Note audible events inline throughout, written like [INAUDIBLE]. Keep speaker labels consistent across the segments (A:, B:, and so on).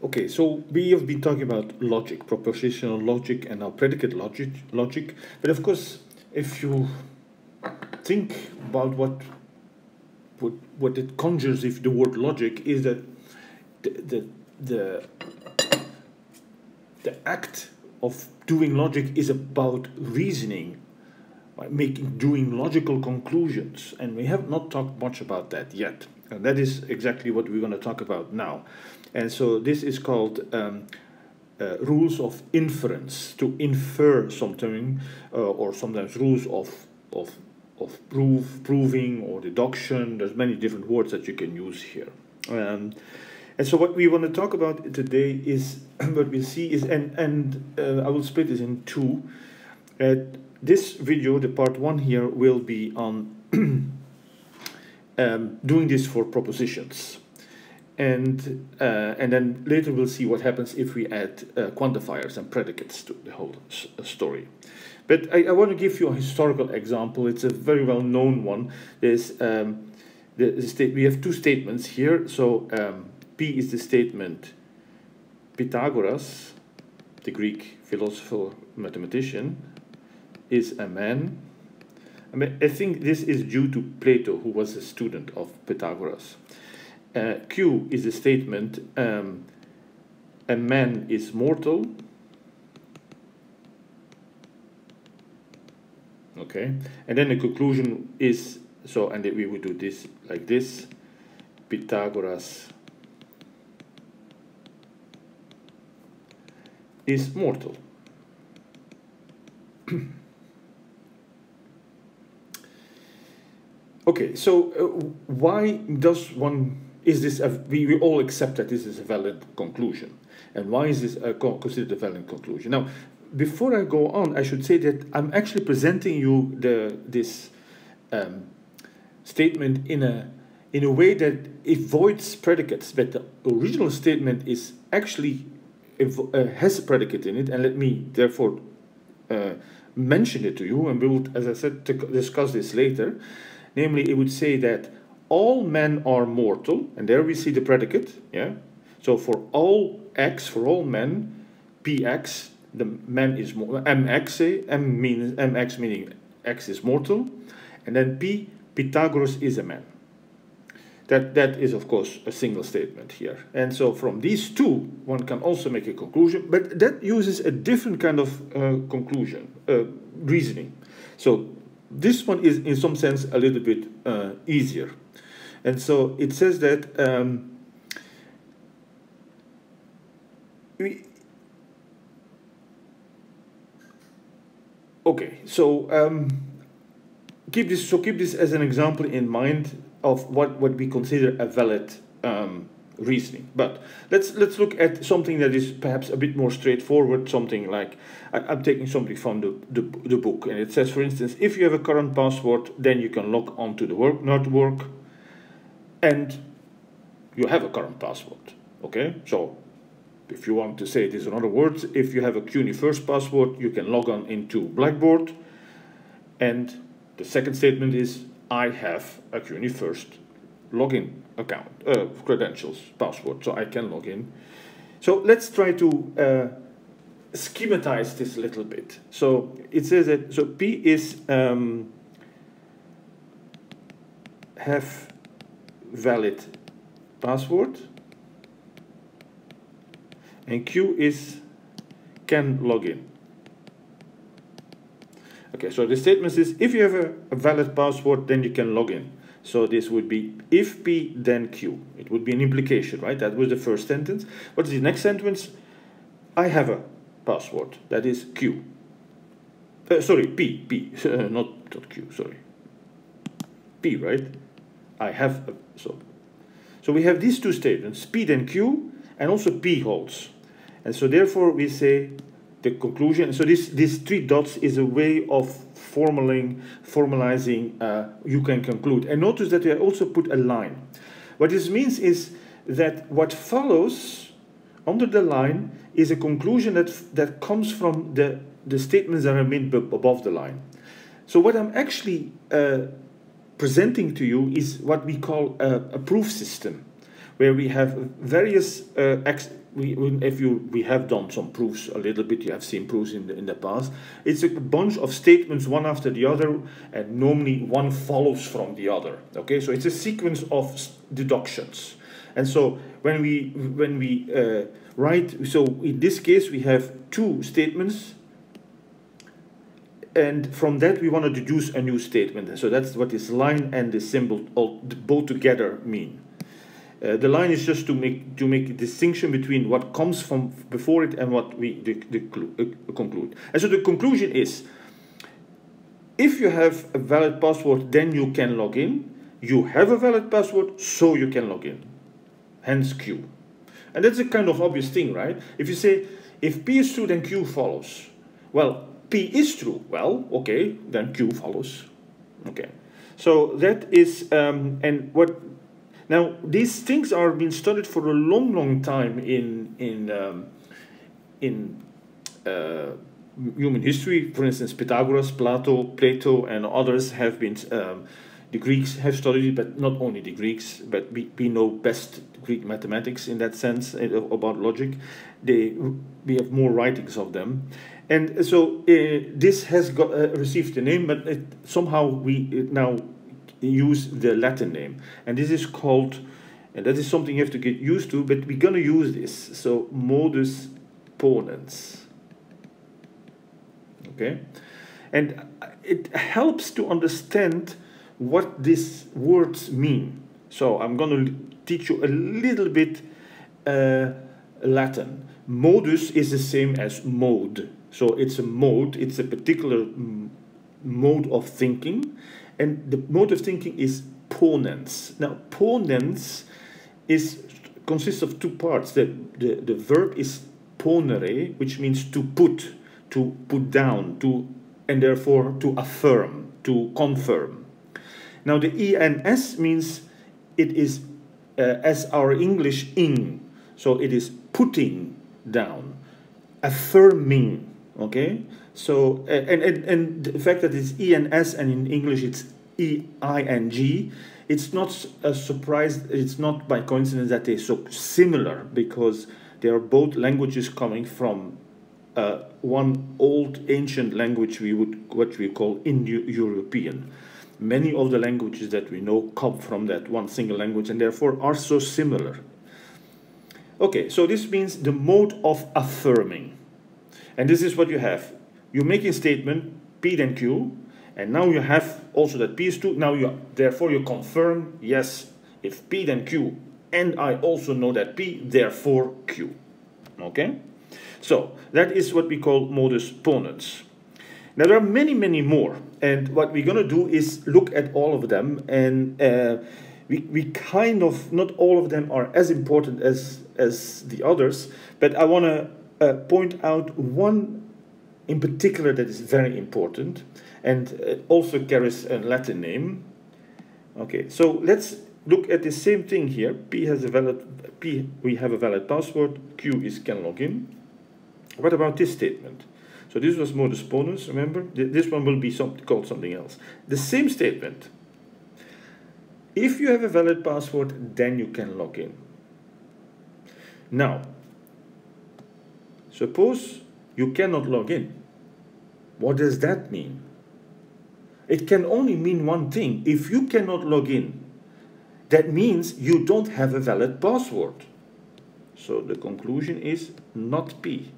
A: Okay, so we have been talking about logic, propositional logic, and now predicate logic. Logic, but of course, if you think about what what what it conjures if the word logic is that the the the, the act of doing logic is about reasoning, making doing logical conclusions, and we have not talked much about that yet. And that is exactly what we're going to talk about now. And so this is called um, uh, rules of inference to infer something, uh, or sometimes rules of of of proof, proving, or deduction. There's many different words that you can use here. Um, and so what we want to talk about today is [CLEARS THROAT] what we see is, and and uh, I will split this in two. Uh, this video, the part one here, will be on [CLEARS THROAT] um, doing this for propositions and uh, and then later we'll see what happens if we add uh, quantifiers and predicates to the whole uh, story. But I, I, want to give you a historical example. It's a very well known one. There's um, the, the state. We have two statements here. So um, P is the statement. Pythagoras, the Greek philosopher mathematician, is a man. I mean, I think this is due to Plato, who was a student of Pythagoras uh, Q is a statement um, a man is mortal. Okay, and then the conclusion is so, and we would do this like this Pythagoras is mortal. [CLEARS THROAT] okay, so uh, why does one is this a, we, we all accept that this is a valid conclusion. And why is this a, considered a valid conclusion? Now before i go on i should say that i'm actually presenting you the this um, statement in a in a way that avoids predicates but the original statement is actually uh, has a predicate in it and let me therefore uh, mention it to you and we will as i said discuss this later. Namely it would say that all men are mortal, and there we see the predicate, yeah? So for all x, for all men, px, the man is mx, m means mx meaning x is mortal, and then p, Pythagoras is a man. That, that is, of course, a single statement here. And so from these two, one can also make a conclusion, but that uses a different kind of uh, conclusion, uh, reasoning. So this one is, in some sense, a little bit uh, easier. And so it says that um, we, okay, so um, keep this so keep this as an example in mind of what what we consider a valid um, reasoning. But let's let's look at something that is perhaps a bit more straightforward. Something like I, am taking something from the, the the book, and it says, for instance, if you have a current password, then you can log on to the work network and you have a current password. Okay, so if you want to say this in other words, if you have a CUNY first password, you can log on into Blackboard. And the second statement is I have a CUNY first login account, uh, credentials, password, so I can log in. So let's try to uh, schematize this a little bit. So it says that so P is um, have valid password and Q is can login. Okay, so the statement is if you have a, a, valid password, then you can log in. So this would be if P, then Q. It would be an implication, right? That was the first sentence. What is the next sentence? I have a password. That is Q. Uh, sorry, P, P, [LAUGHS] not, not Q, sorry. P, right? I have, a, so. So we have these two statements, P then Q, and also P holds. And so therefore we say the conclusion, so this, these three dots is a way of formaling, formalizing, uh, you can conclude. And notice that we also put a line. What this means is that what follows under the line is a conclusion that, that comes from the, the statements that are made above the line. So what I'm actually uh, presenting to you is what we call a, a proof system, where we have various uh, we, if you we have done some proofs a little bit you have seen proofs in the, in the past. It's a bunch of statements one after the other and normally one follows from the other okay? So it's a sequence of deductions. And so when we when we uh, write so in this case we have two statements and from that we want to deduce a new statement so that's what this line and the symbol all both together mean uh, the line is just to make to make a distinction between what comes from before it and what we the, the, uh, conclude. And so the conclusion is, if you have a valid password, then you can log in. You have a valid password, so you can log in. Hence Q. And that's a kind of obvious thing, right? If you say, if P is true, then Q follows. Well, P is true. Well, okay, then Q follows. Okay. So that is, um, and what now, these things are being studied for a long, long time in in um, in uh, human history. For instance, Pythagoras, Plato, Plato, and others have been. Um, the Greeks have studied it, but not only the Greeks, but we, we know best Greek mathematics in that sense uh, about logic. They we have more writings of them, and so uh, this has got uh, received the name, but it, somehow we now use the Latin name. And this is called, and that is something you have to get used to, but we're going to use this. So modus ponens. Okay? And it helps to understand what these words mean. So I'm going to teach you a little bit uh, Latin. Modus is the same as mode. So it's a mode, it's a particular mode of thinking and the mode of thinking is ponens. Now, ponens is consists of two parts. The, the, the verb is ponere, which means to put, to put down, to and therefore to affirm, to confirm. Now, the ens means it is uh, as our English ing, so it is putting down, affirming. Okay, so, and, and, and the fact that it's ENS and in English it's E-I-N-G, it's not a surprise, it's not by coincidence that they're so similar because they are both languages coming from uh, one old ancient language we would what we call Indo-European. Many of the languages that we know come from that one single language and therefore are so similar. Okay, so this means the mode of affirming. And this is what you have you make a statement P then Q, and now you have also that P is true. Now you therefore you confirm yes, if P then Q, and I also know that P, therefore Q. Okay? So that is what we call modus ponens. Now there are many, many more, and what we're gonna do is look at all of them, and uh, we, we kind of not all of them are as important as as the others, but I want to uh, point out one in particular that is very important and uh, also carries a Latin name. Okay, so let's look at the same thing here. P has a valid P. We have a valid password. Q is can log in. What about this statement? So this was modus ponens. Remember, this one will be some, called something else. The same statement. If you have a valid password, then you can log in. Now, suppose you cannot log in. What does that mean? It can only mean one thing. If you cannot log in, that means you don't have a valid password. So the conclusion is not P.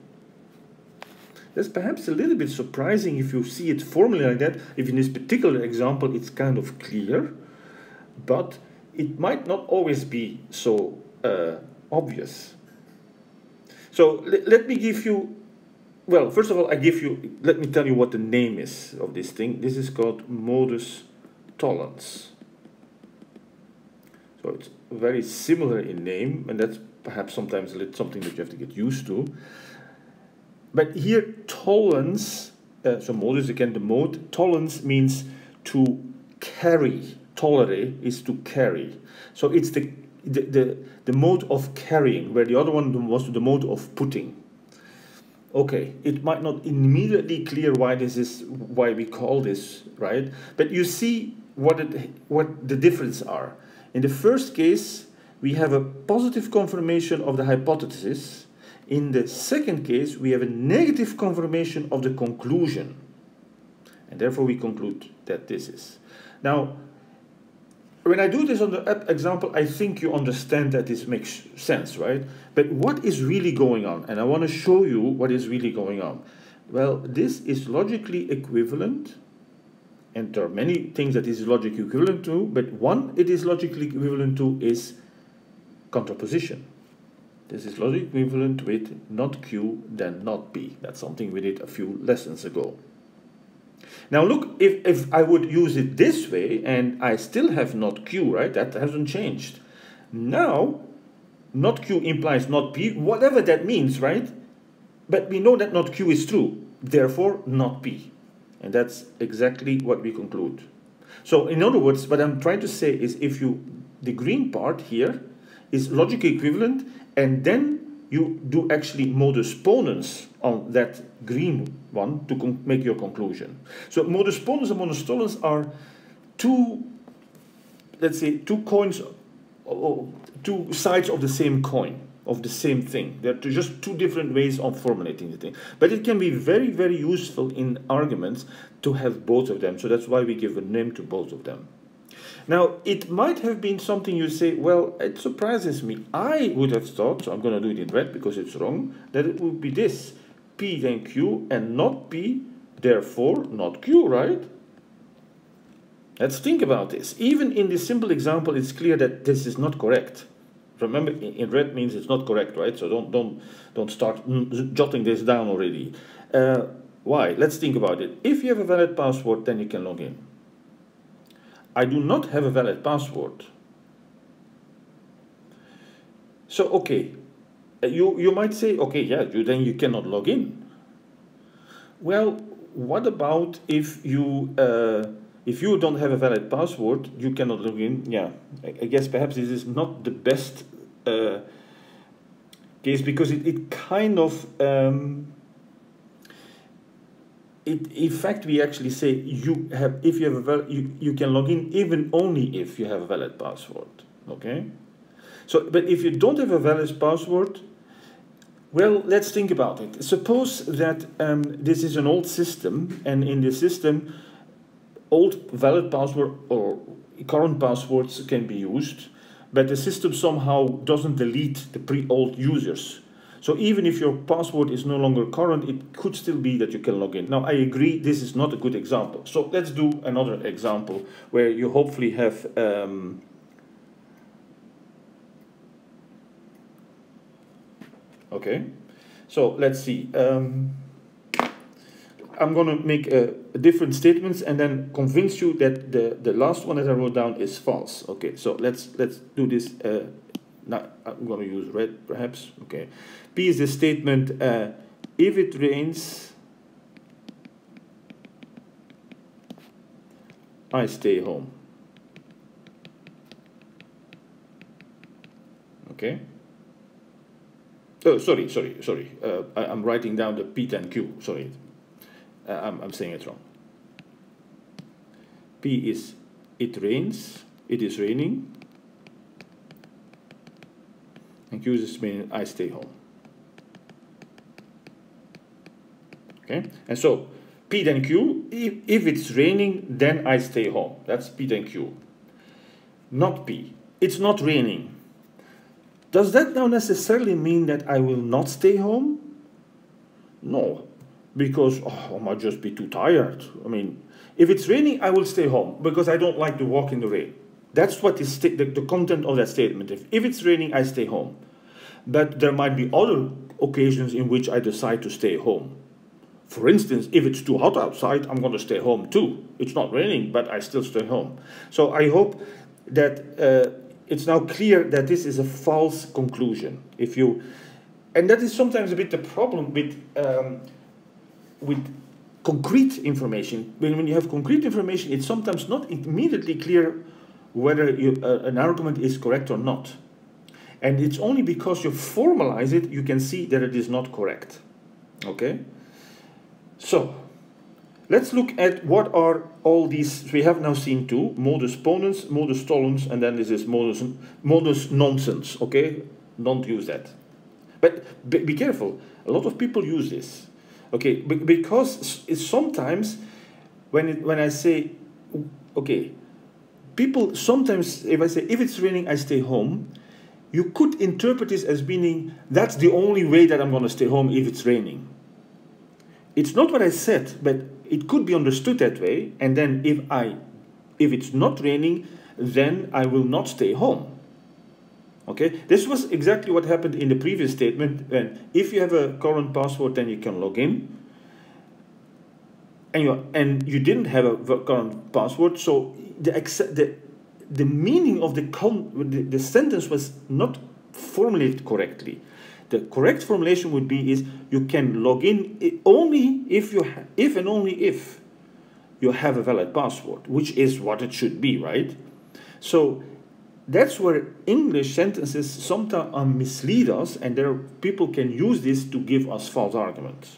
A: That's perhaps a little bit surprising if you see it formally like that. If in this particular example it's kind of clear, but it might not always be so uh, obvious. So let me give you well, first of all, I give you, let me tell you what the name is of this thing. This is called modus tollens. So it's very similar in name, and that's perhaps sometimes a little something that you have to get used to. But here, tollens, uh, so modus again, the mode, tollens means to carry. Tollere is to carry. So it's the, the, the, the mode of carrying, where the other one was the mode of putting okay it might not immediately clear why this is why we call this right but you see what it what the difference are in the first case we have a positive confirmation of the hypothesis. In the second case, we have a negative confirmation of the conclusion. And therefore we conclude that this is. Now, when I do this on the example, I think you understand that this makes sense, right? But what is really going on? And I want to show you what is really going on. Well, this is logically equivalent, and there are many things that is logically equivalent to, but one it is logically equivalent to is contraposition. This is logically equivalent with not Q, then not P. That's something we did a few lessons ago. Now look, if, if I would use it this way and I still have not Q, right? That hasn't changed. Now, not Q implies not P, whatever that means, right? But we know that not Q is true, therefore not P. And that's exactly what we conclude. So in other words, what I'm trying to say is if you, the green part here is logically equivalent and then you do actually modus ponens on that green one to make your conclusion. So modus ponens and modus tollens are two, let's say, two coins, or two sides of the same coin, of the same thing. They're just two different ways of formulating the thing. But it can be very, very useful in arguments to have both of them. So that's why we give a name to both of them. Now, it might have been something you say, well, it surprises me. I would have thought, so I'm going to do it in red because it's wrong, that it would be this. P then Q and not P, therefore not Q, right? Let's think about this. Even in this simple example, it's clear that this is not correct. Remember, in red means it's not correct, right? So don't don't don't start jotting this down already. Uh, why? Let's think about it. If you have a valid password, then you can log in. I do not have a valid password. So, okay, uh, you, you might say, okay, yeah, you, then you cannot log in. Well, what about if you, uh, if you don't have a valid password, you cannot log in? Yeah, I, I guess perhaps this is not the best uh, case because it, it kind of um, it, in fact, we actually say you have if you have a you, you can log in even only if you have a valid password. Okay. So, but if you don't have a valid password, well, let's think about it. Suppose that um, this is an old system, and in the system, old valid password or current passwords can be used, but the system somehow doesn't delete the pre-old users. So even if your password is no longer current, it could still be that you can log in. Now, I agree this is not a good example. So let's do another example where you hopefully have um, okay. So let's see. Um, I'm going to make a, different statements and then convince you that the, the last one that I wrote down is false. Okay, so let's let's do this. Uh, now I'm going to use red perhaps. Okay. P is the statement, uh, if it rains, I stay home. Okay. Oh, sorry, sorry, sorry. Uh, I, am writing down the P and Q. Sorry, uh, I'm, I'm saying it wrong. P is it rains. It is raining. Is meaning I stay home. Okay, and so P then Q, if, if it's raining, then I stay home. That's P then Q. Not P. It's not raining. Does that now necessarily mean that I will not stay home? No, because oh, I might just be too tired. I mean, if it's raining, I will stay home because I don't like to walk in the rain. That's what is the, the content of that statement. If, if it's raining, I stay home. But there might be other occasions in which I decide to stay home. For instance, if it's too hot outside, I'm going to stay home too. It's not raining, but I still stay home. So I hope that uh, it's now clear that this is a false conclusion. If you, and that is sometimes a bit the problem with um, with concrete information. When, when you have concrete information, it's sometimes not immediately clear whether you, uh, an argument is correct or not. And it's only because you formalize it you can see that it is not correct. Okay. So, let's look at what are all these. We have now seen two modus ponens, modus tollens, and then this is modus, modus nonsense. Okay, don't use that. But be, be careful. A lot of people use this. Okay, because it's sometimes when it, when I say, okay, people sometimes if I say if it's raining I stay home, you could interpret this as meaning that's the only way that I'm going to stay home if it's raining. It's not what I said, but it could be understood that way. And then if I, if it's not raining, then I will not stay home. Okay, this was exactly what happened in the previous statement. And if you have a current password, then you can log in. And you and you didn't have a current password, so the the the meaning of the, con the, the sentence was not formulated correctly. The correct formulation would be is you can log in only if you if and only if you have a valid password, which is what it should be, right? So that's where English sentences sometimes mislead us, and there people can use this to give us false arguments.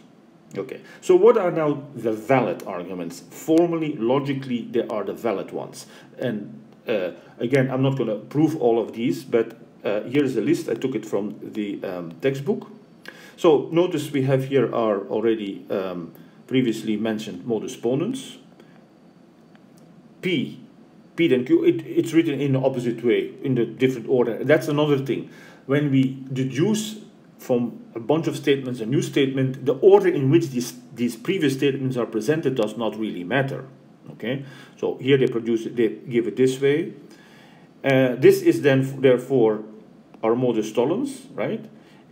A: Okay, so what are now the valid arguments? Formally, logically, they are the valid ones. And uh, again, I'm not going to prove all of these, but uh, here's a list. I took it from the um, textbook. So notice we have here our already um, previously mentioned modus ponens. P, P then Q, it, it's written in the opposite way, in the different order. That's another thing. When we deduce from a bunch of statements a new statement, the order in which these, these previous statements are presented does not really matter. Okay, so here they produce it, they give it this way. Uh, this is then therefore our modus tollens, right?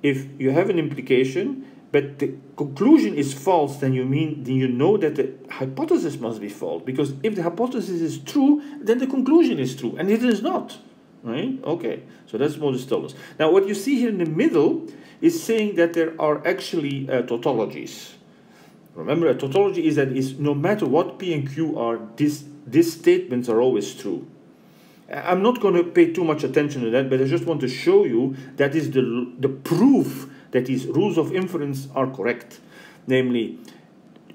A: If you have an implication, but the conclusion is false, then you mean then you know that the hypothesis must be false. Because if the hypothesis is true, then the conclusion is true, and it is not. Right? Okay. So that's modus tollens. Now what you see here in the middle is saying that there are actually uh, tautologies. Remember, a tautology is that is no matter what P and Q are, this, these statements are always true. I'm not going to pay too much attention to that, but I just want to show you that is the, the proof that these rules of inference are correct. Namely,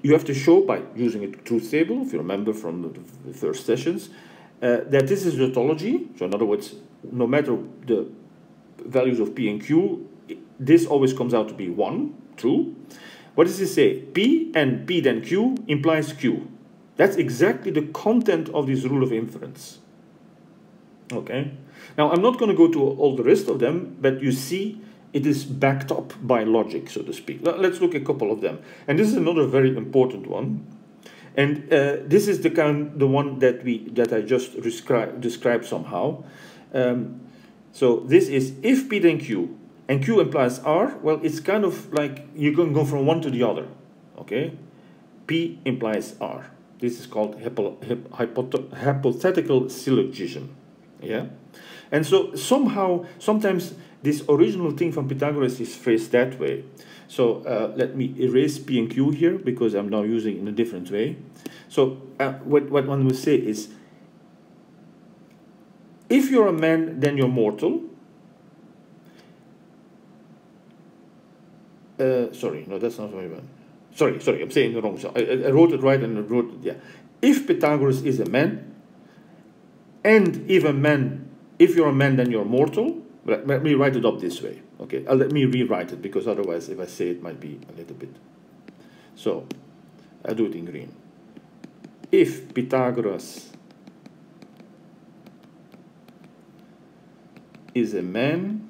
A: you have to show by using a truth table, if you remember from the, first sessions, uh, that this is a tautology. So in other words, no matter the values of P and Q, this always comes out to be 1, true. What does it say? P and P then Q implies Q. That's exactly the content of this rule of inference. Okay. Now, I'm not going to go to all the rest of them, but you see it is backed up by logic, so to speak. Let's look at a couple of them. And this is another very important one. And uh, this is the kind, the one that we that I just described somehow. Um, so this is if P then Q and Q implies R, well, it's kind of like you can go from one to the other, okay? P implies R. This is called hypo, hypothetical syllogism, yeah? And so somehow, sometimes this original thing from Pythagoras is phrased that way. So uh, let me erase P and Q here because I'm now using in a different way. So uh, what, what one would say is, if you're a man, then you're mortal. Uh, sorry, no, that's not very well. Sorry, sorry, I'm saying the wrong. So I, I wrote it right and I wrote it, yeah. If Pythagoras is a man, and if a man, if you're a man, then you're mortal. Let, let me write it up this way. Okay, uh, let me rewrite it because otherwise, if I say it, might be a little bit. So, I'll do it in green. If Pythagoras is a man,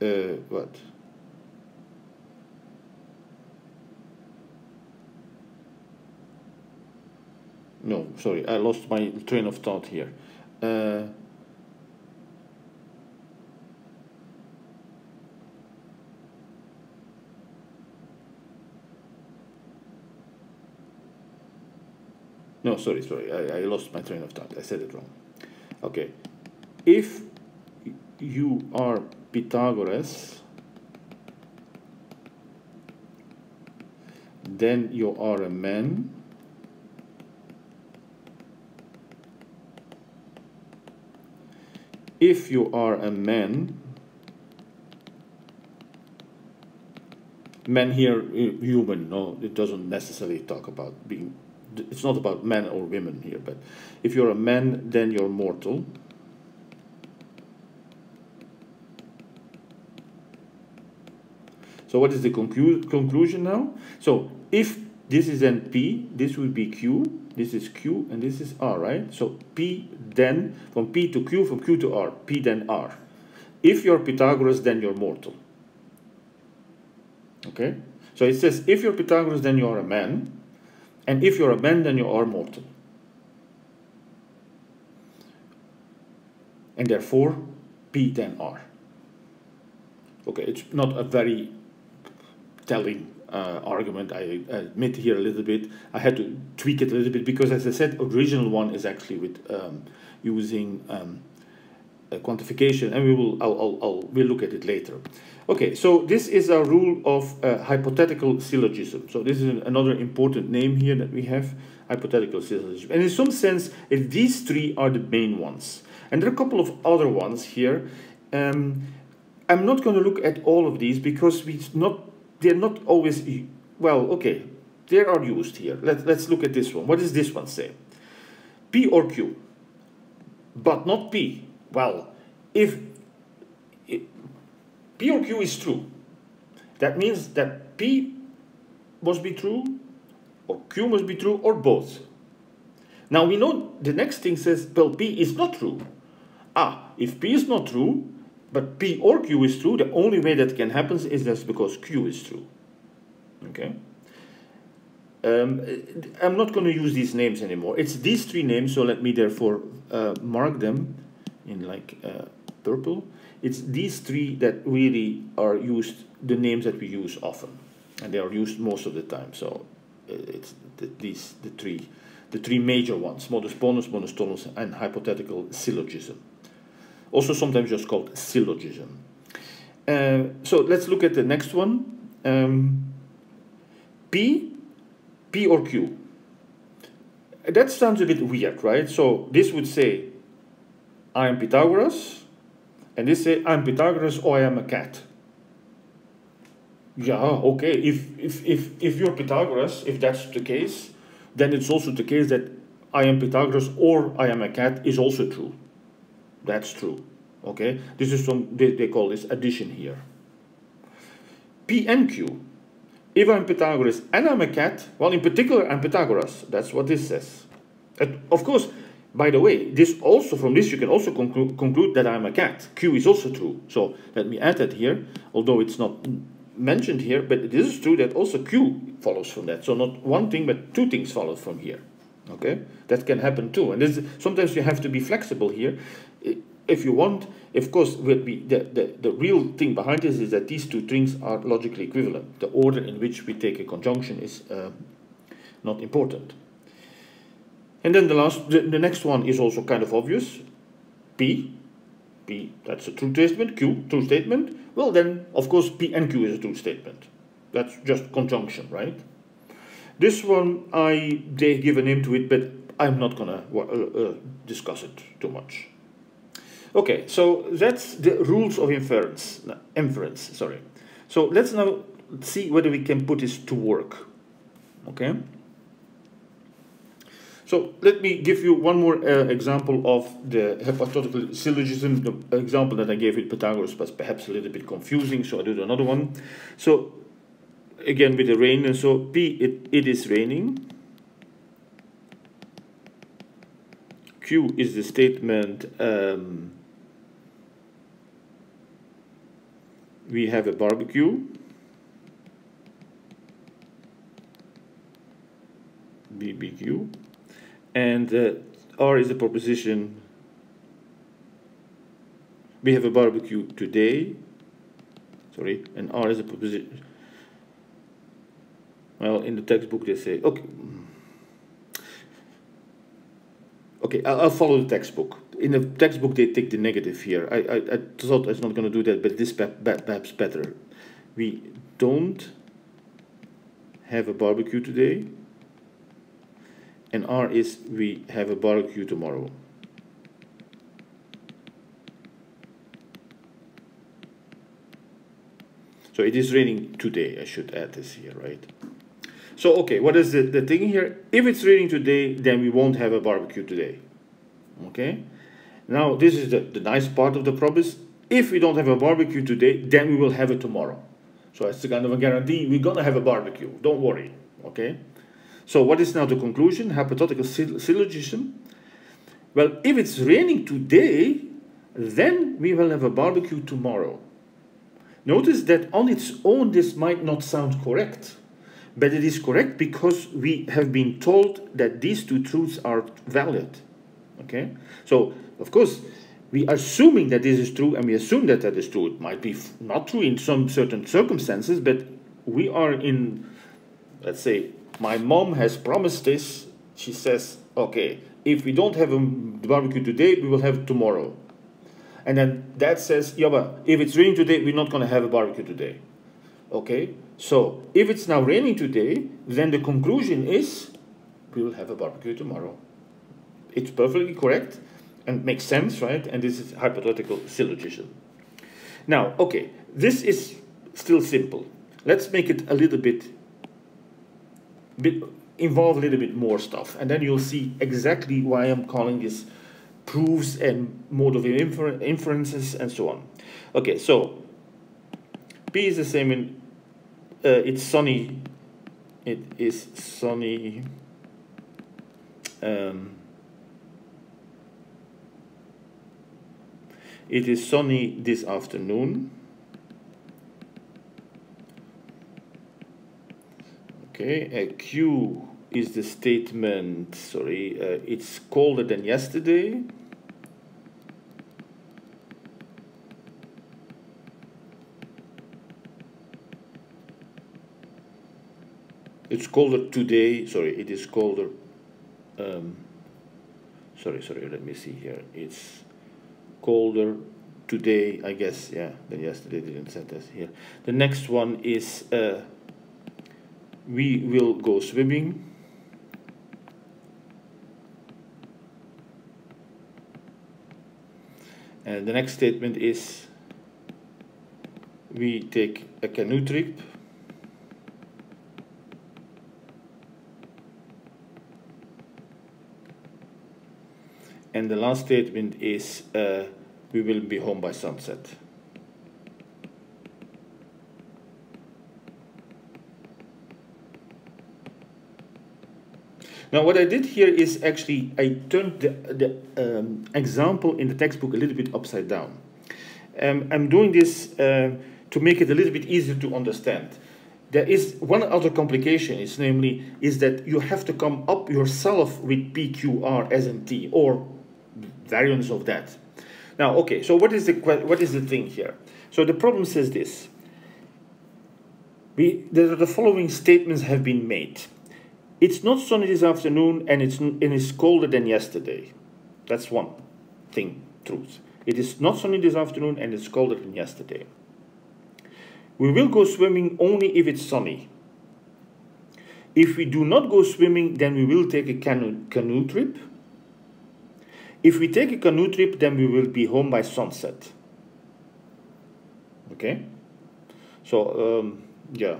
A: uh, what? No, sorry, I lost my train of thought here. Uh, no, sorry, sorry, I, I lost my train of thought. I said it wrong. Okay, if you are Pythagoras, then you are a man. If you are a man, men here, human, no, it doesn't necessarily talk about being, it's not about men or women here, but if you're a man, then you're mortal. So what is the conclu conclusion now? So if this is then P, this will be Q, this is Q, and this is R, right? So P then, from P to Q, from Q to R, P then R. If you're Pythagoras, then you're mortal. Okay? So it says, if you're Pythagoras, then you're a man, and if you're a man, then you are mortal. And therefore, P then R. Okay, it's not a very telling uh, argument. I admit here a little bit. I had to tweak it a little bit because, as I said, original one is actually with um, using um, quantification, and we will I'll, I'll, I'll, we'll look at it later. Okay, so this is a rule of uh, hypothetical syllogism. So this is another important name here that we have, hypothetical syllogism. And in some sense, these three are the main ones. And there are a couple of other ones here. Um, I'm not going to look at all of these because we not they're not always, well, okay, they are used here. Let, let's look at this one. What does this one say? P or Q, but not P. Well, if it, P or Q is true, that means that P must be true, or Q must be true, or both. Now we know the next thing says, well, P is not true. Ah, if P is not true, but P or Q is true, the only way that can happen is just because Q is true. Okay? Um, I'm not going to use these names anymore. It's these three names, so let me therefore uh, mark them in like uh, purple. It's these three that really are used, the names that we use often. And they are used most of the time. So uh, it's the, these, the three, the three major ones, modus ponens, modus tollens, and hypothetical syllogism also sometimes just called syllogism. Uh, so let's look at the next one. Um, P, P or Q. That sounds a bit weird, right? So this would say, I am Pythagoras, and this say, I'm Pythagoras or I am a cat. Yeah, okay, if, if, if, if you're Pythagoras, if that's the case, then it's also the case that I am Pythagoras or I am a cat is also true. That's true. Okay, this is some, they, they call this addition here. P and Q. If I'm Pythagoras and I'm a cat, well, in particular, I'm Pythagoras. That's what this says. And of course, by the way, this also from this you can also conclu conclude that I'm a cat. Q is also true. So let me add that here, although it's not mentioned here, but this is true that also Q follows from that. So not one thing, but two things follow from here. Okay, that can happen too. And this, sometimes you have to be flexible here if you want, of course, the, the, the real thing behind this is that these two things are logically equivalent. The order in which we take a conjunction is uh, not important. And then the last, the, the next one is also kind of obvious. P, P, that's a true statement. Q, true statement. Well, then, of course, P and Q is a true statement. That's just conjunction, right? This one, I they give a name to it, but I'm not gonna uh, uh, discuss it too much. Okay, so that's the rules of inference, inference, sorry. So let's now see whether we can put this to work, okay? So let me give you one more uh, example of the hypothetical syllogism. The example that I gave with Pythagoras was perhaps a little bit confusing, so I do another one. So again with the rain, and so P, it, it is raining. Q is the statement um, we have a barbecue. BBQ and uh, R is a proposition we have a barbecue today. Sorry and R is a proposition well in the textbook they say okay okay I'll, I'll follow the textbook in the textbook they take the negative here. I, I, I thought I was not going to do that, but this perhaps better. We don't have a barbecue today. And R is we have a barbecue tomorrow. So So it is raining today. I should add this here, right? So, okay, what is the, the thing here? If it's raining today, then we won't have a barbecue today. Okay? Now, this is the, the nice part of the promise. If we don't have a barbecue today, then we will have it tomorrow. So it's kind of a guarantee we're going to have a barbecue. Don't worry. Okay? So what is now the conclusion? Hypothetical syllogism. Well, if it's raining today, then we will have a barbecue tomorrow. Notice that on its own this might not sound correct, but it is correct because we have been told that these two truths are valid. Okay? So, of course, we are assuming that this is true and we assume that that is true. It might be not true in some certain circumstances, but we are in, let's say, my mom has promised this. She says, okay, if we don't have a barbecue today, we will have it tomorrow. And then dad says, yeah, but if it's raining today, we're not going to have a barbecue today. Okay? So if it's now raining today, then the conclusion is we will have a barbecue tomorrow. It's perfectly correct and makes sense, right? And this is hypothetical syllogism. Now, okay, this is still simple. Let's make it a little bit, bit involve a little bit more stuff, and then you'll see exactly why I'm calling this proofs and mode of infer inferences and so on. Okay, so P is the same in, uh, it's sunny, it is sunny, um, it is sunny this afternoon. Okay, uh, Q is the statement, sorry, uh, it's colder than yesterday. It's colder today, sorry, it is colder, um, sorry, sorry, let me see here. It's colder today, I guess, yeah, than yesterday, didn't set this here. The next one is uh, we will go swimming. And the next statement is we take a canoe trip. And the last statement is uh, we will be home by sunset. Now what I did here is actually I turned the, the um, example in the textbook a little bit upside down. Um, I'm doing this uh, to make it a little bit easier to understand. There is one other complication, is namely, is that you have to come up yourself with PQR T, or variants of that. Now, okay, so what is the, what is the thing here? So the problem says this. We, the, the following statements have been made. It's not sunny this afternoon and it's, and it's colder than yesterday. That's one thing, truth. It is not sunny this afternoon and it's colder than yesterday. We will go swimming only if it's sunny. If we do not go swimming, then we will take a canoe, canoe trip. If we take a canoe trip, then we will be home by sunset. Okay? So, um, yeah.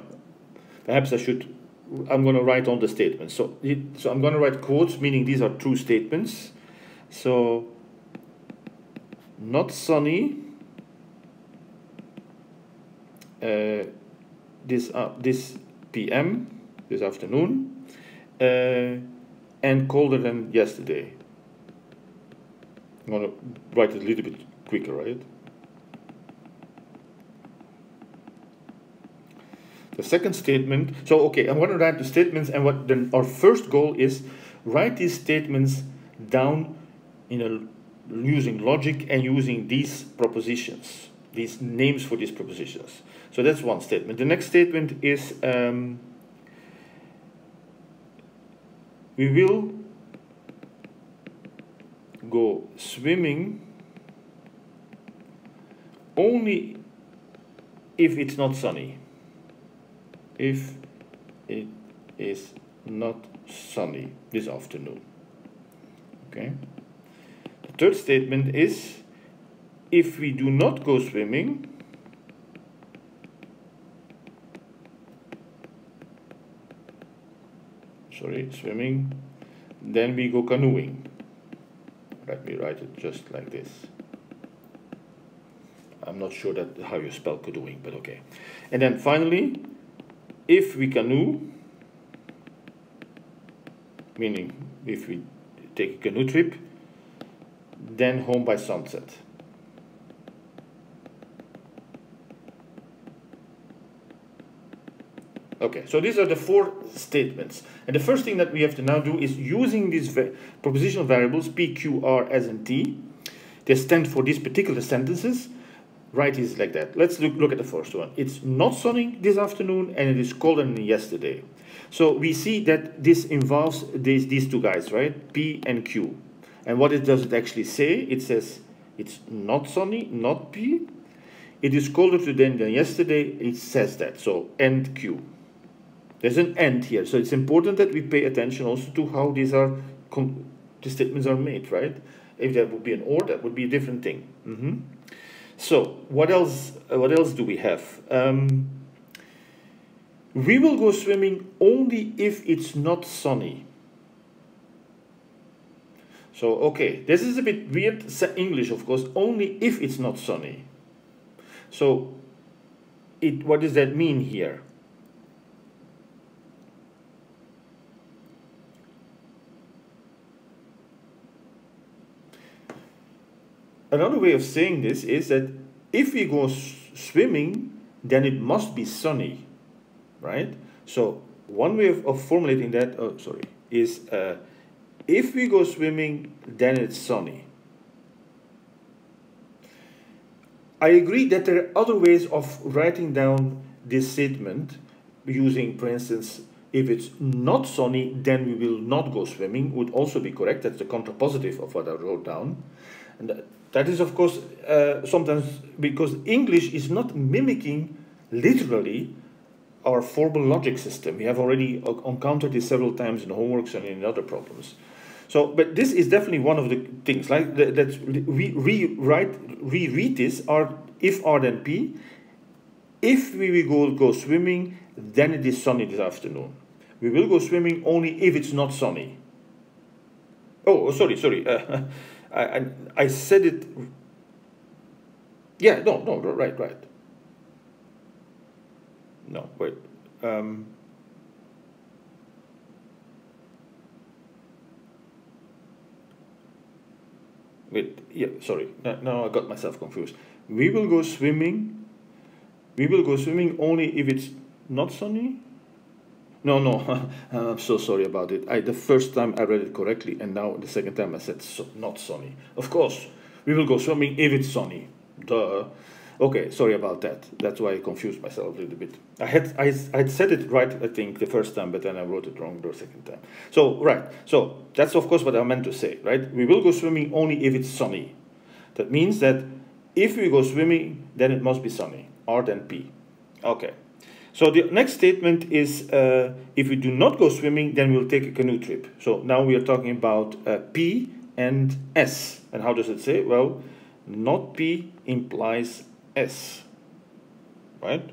A: Perhaps I should I'm going to write on the statements. So, so I'm going to write quotes, meaning these are true statements. So, not sunny. Uh, this uh, this PM, this afternoon, uh, and colder than yesterday. I'm going to write it a little bit quicker, right? The second statement, so okay, I'm going to write the statements and what then our first goal is write these statements down in a using logic and using these propositions, these names for these propositions. So that's one statement. The next statement is um, we will go swimming only if it's not sunny. If it is not sunny this afternoon. Okay. The third statement is if we do not go swimming, sorry, swimming, then we go canoeing. Let me write it just like this. I'm not sure that how you spell canoeing, but okay. And then finally, if we canoe, meaning if we take a canoe trip, then home by sunset. Okay, so these are the four statements. And the first thing that we have to now do is using these propositional variables, P, Q, R, S, and T. They stand for these particular sentences. Write is like that. Let's look, look at the first one. It's not sunny this afternoon and it is colder than yesterday. So we see that this involves these, these two guys, right? P and Q. And what it does it actually say? It says it's not sunny, not P. It is colder today than yesterday. It says that. So and Q. There's an end here, so it's important that we pay attention also to how these are the statements are made, right? If that would be an or, that would be a different thing. Mm -hmm. So what else? Uh, what else do we have? Um, we will go swimming only if it's not sunny. So okay, this is a bit weird English, of course. Only if it's not sunny. So, it what does that mean here? Another way of saying this is that if we go swimming, then it must be sunny, right? So one way of, of formulating that, oh, sorry, is uh, if we go swimming, then it's sunny. I agree that there are other ways of writing down this statement using, for instance, if it's not sunny, then we will not go swimming would also be correct. That's the contrapositive of what I wrote down. And that is, of course, uh, sometimes because English is not mimicking literally our formal logic system. We have already encountered this several times in homeworks and in other problems. So, but this is definitely one of the things. Like let's re rewrite, reread this. R if R then P. If we will go go swimming, then it is sunny this afternoon. We will go swimming only if it's not sunny. Oh, oh sorry, sorry. Uh, [LAUGHS] I, I, said it. Yeah, no, no, right, right. No, wait. Um, wait, yeah, sorry. Now, no, I got myself confused. We will go swimming. We will go swimming only if it's not sunny. No, no, [LAUGHS] I'm so sorry about it. I, the first time I read it correctly, and now the second time I said so, not sunny. Of course, we will go swimming if it's sunny. Duh. Okay, sorry about that. That's why I confused myself a little bit. I had I, I had said it right, I think, the first time, but then I wrote it wrong the second time. So right, so that's of course what I meant to say, right? We will go swimming only if it's sunny. That means that if we go swimming, then it must be sunny. R then P. Okay. So the next statement is uh, if we do not go swimming, then we'll take a canoe trip. So now we are talking about uh, P and S. And how does it say? Well, not P implies S, right?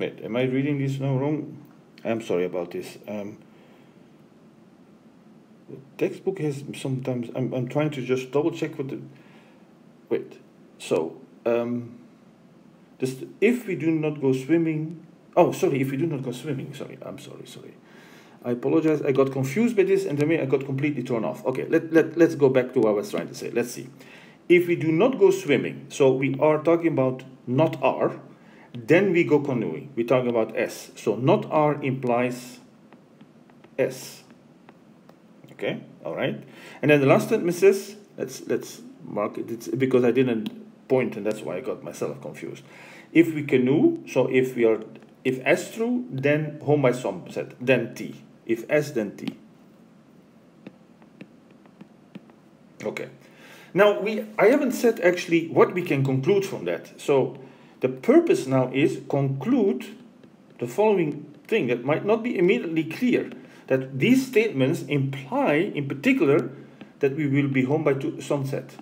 A: Wait, am I reading this now wrong? I'm sorry about this. Um, the textbook has sometimes, I'm, I'm trying to just double check what the, wait, so, um, this, if we do not go swimming, oh, sorry, if we do not go swimming, sorry, I'm sorry, sorry. I apologize, I got confused by this and then I got completely thrown off. Okay, let, let, let's go back to what I was trying to say. Let's see. If we do not go swimming, so we R talking about not are, then we go canoeing. We talk about S. So not R implies S. Okay, all right. And then the last sentence says, let's let's mark it it's because I didn't point and that's why I got myself confused. If we canoe, so if we are if S true, then home by sunset, then T. If S, then T. Okay. Now we I haven't said actually what we can conclude from that. So the purpose now is conclude the following thing that might not be immediately clear that these statements imply in particular that we will be home by sunset.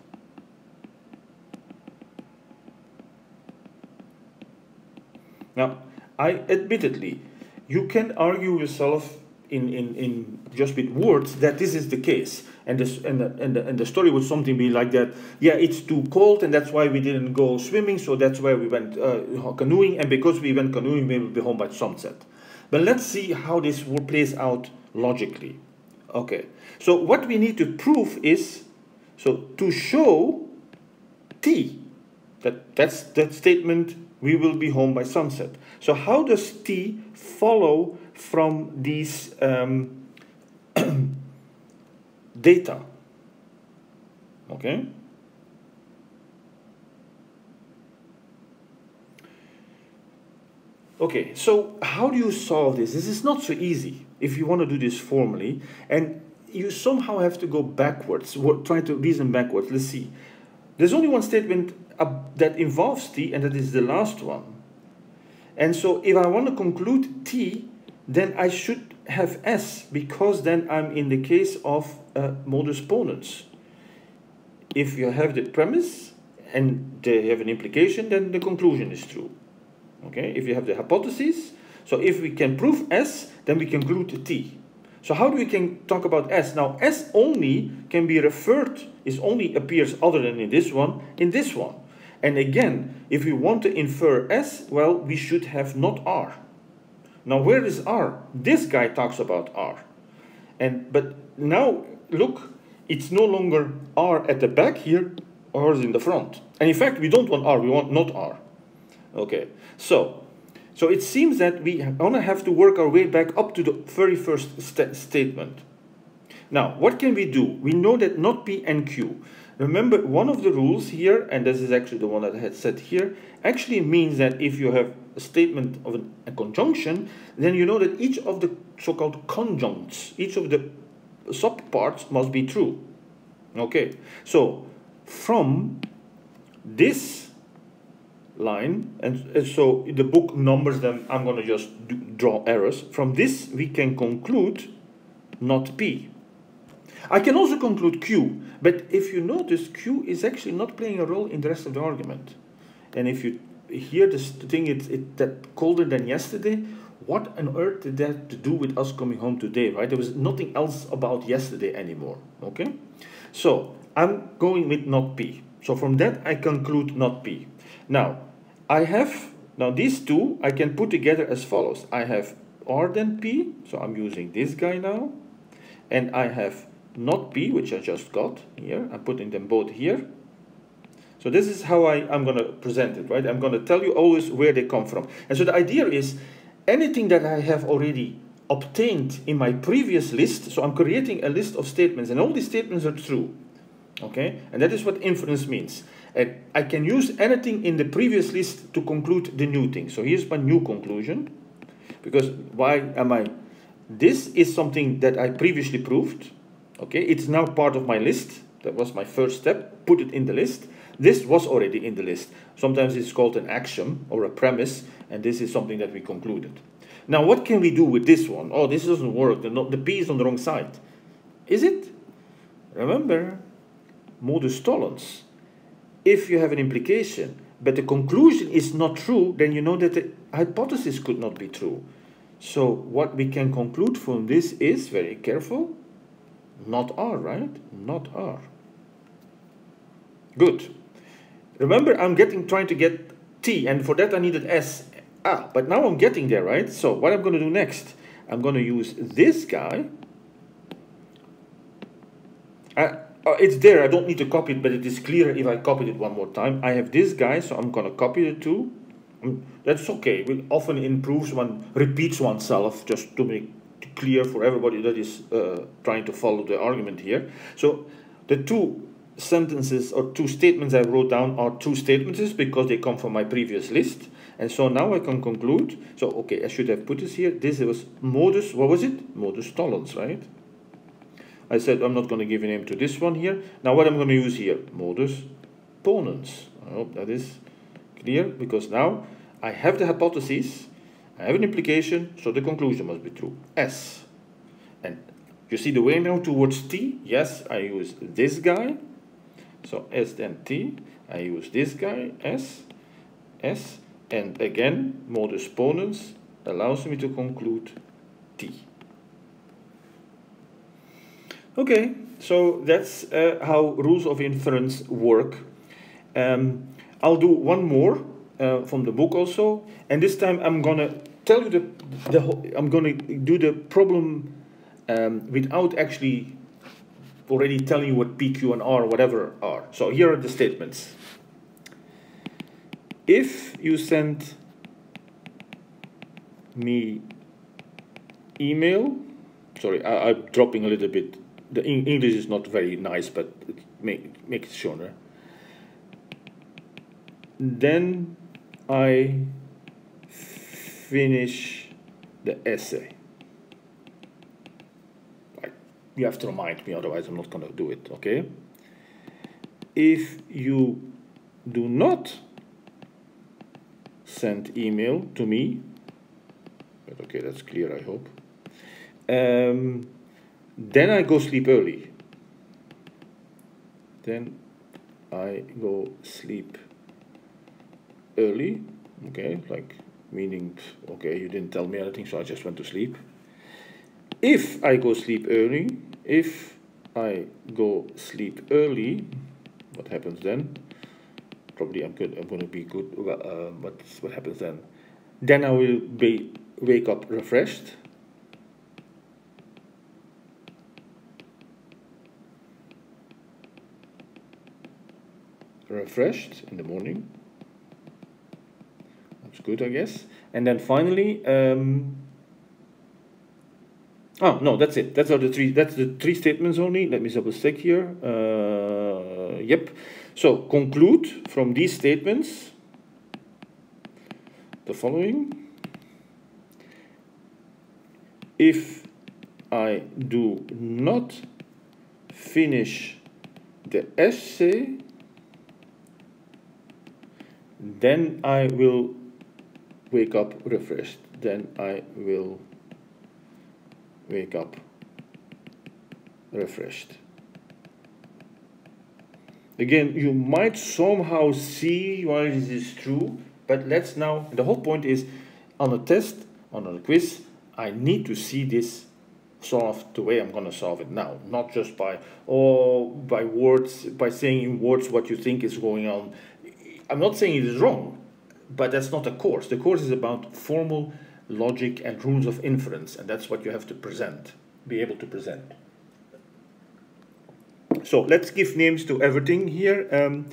A: Now, I admittedly, you can argue yourself in, in, in just with words that this is the case. And, this, and, the, and, the, and the story would something be like that, yeah, it's too cold and that's why we didn't go swimming, so that's why we went uh, canoeing, and because we went canoeing, we will be home by sunset. But let's see how this will plays out logically. Okay, so what we need to prove is, so to show T, that, that's that statement, we will be home by sunset. So how does T follow from these um, [CLEARS THROAT] data. Okay? Okay, so how do you solve this? This is not so easy if you want to do this formally, and you somehow have to go backwards, try to reason backwards. Let's see. There's only one statement that involves T, and that is the last one. And so if I want to conclude T, then I should have S because then I'm in the case of uh, modus ponens. If you have the premise and they have an implication, then the conclusion is true. Okay, if you have the hypothesis, so if we can prove S, then we can conclude T. So how do we can talk about S? Now S only can be referred, is only appears other than in this one, in this one. And again, if we want to infer S, well, we should have not R. Now where is R? This guy talks about R. And but now look, it's no longer R at the back here, R is in the front. And in fact, we don't want R, we want not R. Okay, so so it seems that we only have to work our way back up to the very first st statement. Now, what can we do? We know that not P and Q. Remember, one of the rules here, and this is actually the one that I had said here, actually means that if you have a statement of an, a conjunction, then you know that each of the so-called conjuncts, each of the subparts must be true. Okay, so from this line, and, and so the book numbers them, I'm going to just do, draw arrows. From this, we can conclude not P. I can also conclude Q, but if you notice, Q is actually not playing a role in the rest of the argument. And if you hear this thing it's it, that colder than yesterday, what on earth did that to do with us coming home today, right? There was nothing else about yesterday anymore, okay? So I'm going with not P. So from that, I conclude not P. Now, I have, now these two, I can put together as follows. I have R than P, so I'm using this guy now. And I have not P, which I just got here. I'm putting them both here. So this is how I, I'm going to present it, right? I'm going to tell you always where they come from. And so the idea is anything that I have already obtained in my previous list, so I'm creating a list of statements, and all these statements are true. Okay? And that is what inference means. And I can use anything in the previous list to conclude the new thing. So here's my new conclusion. Because why am I? This is something that I previously proved. Okay, it's now part of my list. That was my first step, put it in the list. This was already in the list. Sometimes it's called an axiom or a premise, and this is something that we concluded. Now, what can we do with this one? Oh, this doesn't work. The, the P is on the wrong side. Is it? Remember, modus tollens. If you have an implication, but the conclusion is not true, then you know that the hypothesis could not be true. So what we can conclude from this is, very careful, not R, right? Not R. Good. Remember, I'm getting trying to get T, and for that I needed S. Ah, but now I'm getting there, right? So what I'm going to do next, I'm going to use this guy. Uh, uh, it's there, I don't need to copy it, but it is clearer if I copy it one more time. I have this guy, so I'm going to copy the two. Um, that's okay, it often improves one, repeats oneself, just to make clear for everybody that is uh, trying to follow the argument here. So the two sentences or two statements I wrote down are two statements because they come from my previous list. And so now I can conclude. So, okay, I should have put this here. This was modus, what was it? Modus tollens, right? I said I'm not going to give a name to this one here. Now what I'm going to use here? Modus ponens. I hope that is Clear? Because now I have the hypothesis, I have an implication, so the conclusion must be true. S. And you see the way now towards T? Yes, I use this guy. So S then T. I use this guy, S, S. And again, modus ponens allows me to conclude T. Okay, so that's uh, how rules of inference work. Um, I'll do one more uh, from the book also, and this time I'm gonna tell you the, the I'm gonna do the problem um, without actually already telling you what P, Q, and R, whatever are. So here are the statements. If you send me email, sorry, I, am dropping a little bit. The English is not very nice, but make, make it shorter. Then I finish the essay. You have to remind me, otherwise I'm not going to do it, okay? If you do not send email to me, but okay, that's clear, I hope, um, then I go sleep early. Then I go sleep early, okay, like meaning, okay, you didn't tell me anything, so I just went to sleep. If I go sleep early, if I go sleep early, what happens then? Probably I'm good. I'm going to be good. Uh, what what happens then? Then I will be wake up refreshed. Refreshed in the morning. That's good, I guess. And then finally. Um, Oh, no, that's it. That's are the three. That's the three statements only. Let me double check here. Uh, yep. So conclude from these statements the following. If I do not finish the essay, then I will wake up refreshed. Then I will wake up refreshed. Again, you might somehow see why this is true, but let's now, the whole point is on a test, on a quiz, I need to see this solved the way I'm going to solve it now, not just by, or by words, by saying in words what you think is going on. I'm not saying it is wrong, but that's not a course. The course is about formal logic and rules of inference, and that's what you have to present, be able to present. So let's give names to everything here. Um,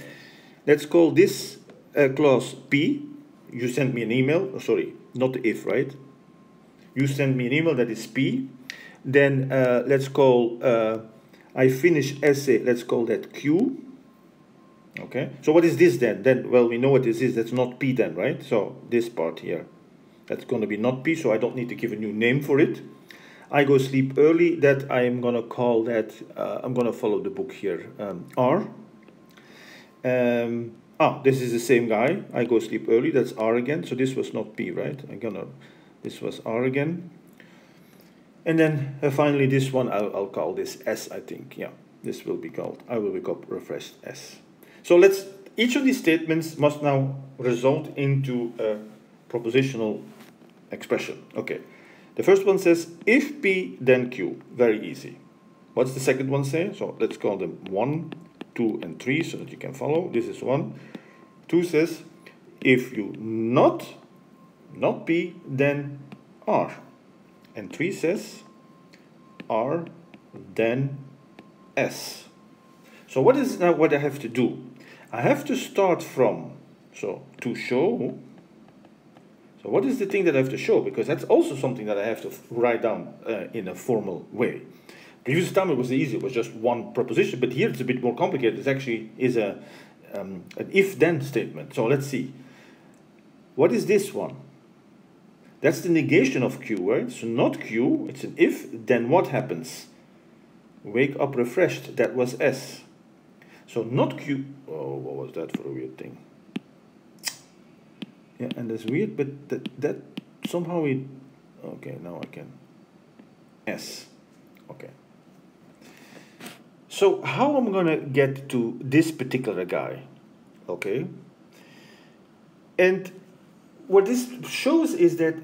A: let's call this uh, clause P. You send me an email, oh, sorry, not if, right? You send me an email that is P. Then uh, let's call, uh, I finish essay, let's call that Q. Okay, so what is this then? Then, well, we know what this is, that's not P then, right? So this part here. That's going to be not P, so I don't need to give a new name for it. I go sleep early, that I'm going to call that, uh, I'm going to follow the book here, um, R. Um, ah, this is the same guy. I go sleep early, that's R again. So this was not P, right? I'm gonna, this was R again. And then uh, finally this one, I'll, I'll call this S, I think. Yeah, this will be called, I will wake up refreshed S. So let's, each of these statements must now result into a propositional expression. Okay. The first one says if P then Q. Very easy. What's the second one say? So let's call them 1, 2, and 3 so that you can follow. This is 1. 2 says if you not, not P, then R. And 3 says R, then S. So what is now what I have to do? I have to start from, so to show so what is the thing that I have to show? Because that's also something that I have to write down uh, in a formal way. Previous time it was easy, it was just one proposition, but here it's a bit more complicated. It actually is a, um, an if-then statement. So let's see. What is this one? That's the negation of Q, right? So not Q, it's an if, then what happens? Wake up refreshed, that was S. So not Q, oh, what was that for a weird thing? Yeah, and that's weird, but that, that somehow it, okay, now I can, S, okay. So how I'm gonna get to this particular guy, okay? And what this shows is that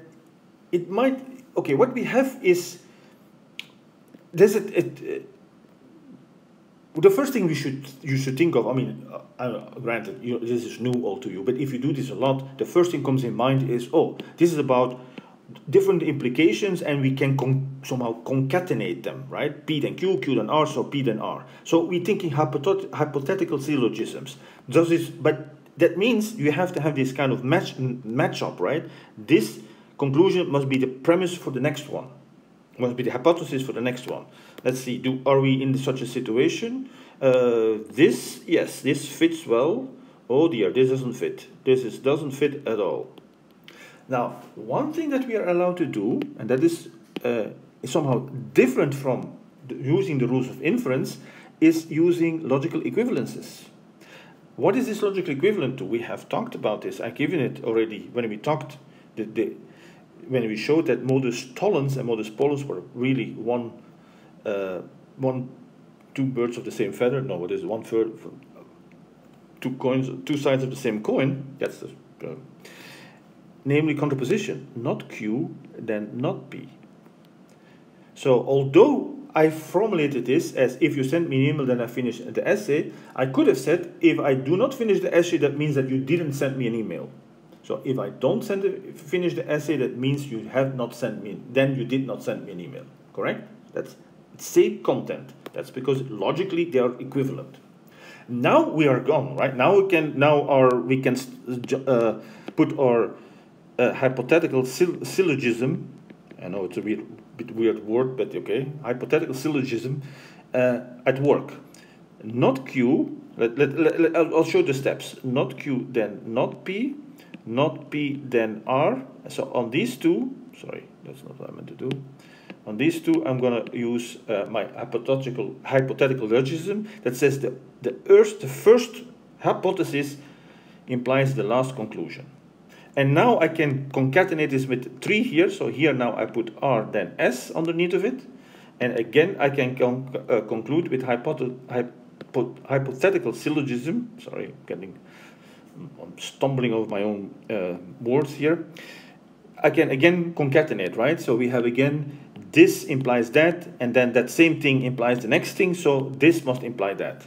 A: it might, okay, what we have is, there's a, a, the first thing we should you should think of, I mean, uh, granted, you, this is new all to you, but if you do this a lot, the first thing comes in mind is, oh, this is about different implications and we can con somehow concatenate them, right? P then Q, Q then R, so P then R. So we're thinking hypothet hypothetical syllogisms. Does this, but that means you have to have this kind of match, match up, right? This conclusion must be the premise for the next one, must be the hypothesis for the next one. Let's see, do, are we in such a situation? Uh, this, yes, this fits well. Oh dear, this doesn't fit. This is, doesn't fit at all. Now, one thing that we are allowed to do, and that is, uh, is somehow different from the, using the rules of inference, is using logical equivalences. What is this logical equivalent to? We have talked about this. I've given it already when we talked, the, the, when we showed that modus tollens and modus ponens were really one, uh, one, two birds of the same feather. No, it is one third, two coins, two sides of the same coin. That's the, uh, namely contraposition, not Q, then not P. So although I formulated this as if you send me an email, then I finish the essay, I could have said if I do not finish the essay, that means that you didn't send me an email. So if I don't send the, finish the essay, that means you have not sent me, then you did not send me an email, correct? That's same content. That's because logically they are equivalent. Now we are gone, right? Now we can, now our, we can uh, put our uh, hypothetical syllogism, I know it's a weird, bit weird word, but okay, hypothetical syllogism uh, at work. Not Q, let, let, let, I'll show the steps. Not Q, then not P, not P, then R. So on these two, sorry, that's not what I meant to do. On these two, I'm going to use uh, my hypothetical hypothetical that says the, the, earth, the first hypothesis implies the last conclusion. And now I can concatenate this with 3 here. So here now I put R then S underneath of it. And again, I can con uh, conclude with hypo hypothetical syllogism. Sorry, getting, I'm stumbling over my own uh, words here. I can again concatenate, right? So we have again, this implies that, and then that same thing implies the next thing. So this must imply that.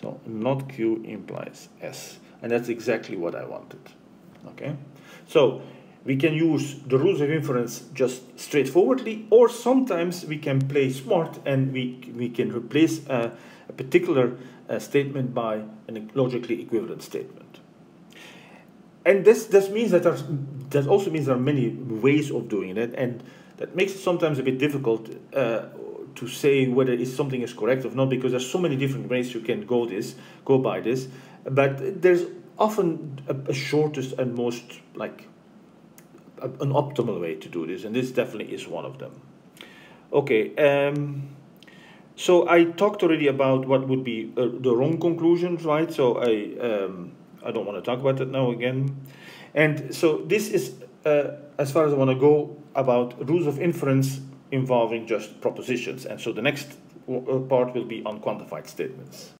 A: So not Q implies S. And that's exactly what I wanted. Okay, so we can use the rules of inference just straightforwardly, or sometimes we can play smart and we, we can replace a, a particular uh, statement by a logically equivalent statement. And this, this means that there's, that also means there are many ways of doing it, and that makes it sometimes a bit difficult uh, to say whether something is correct or not, because there's so many different ways you can go this, go by this. But there's often a, a shortest and most like a, an optimal way to do this, and this definitely is one of them. Okay, um, so I talked already about what would be uh, the wrong conclusions, right? So I um, I don't want to talk about that now again, and so this is uh, as far as I want to go about rules of inference involving just propositions, and so the next uh, part will be on quantified statements.